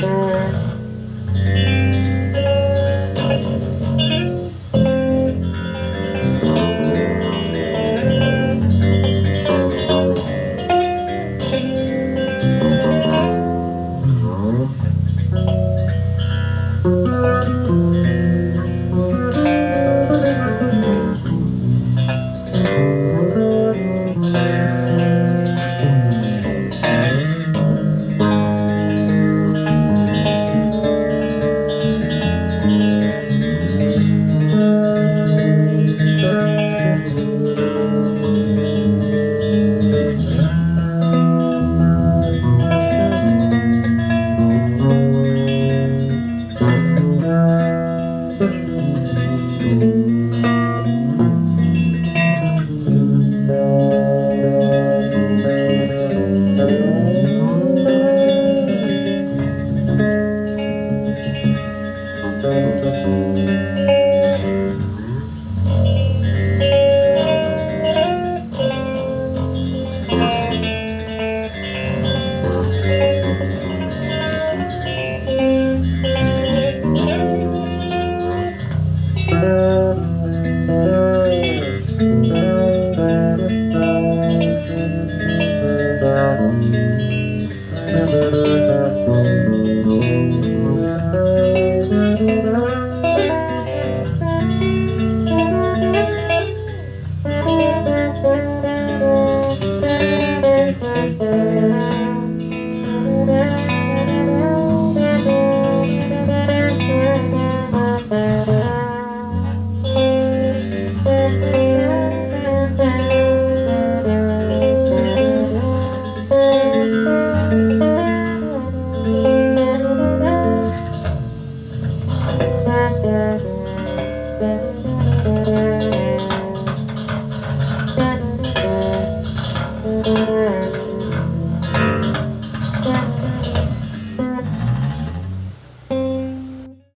Música Thank you.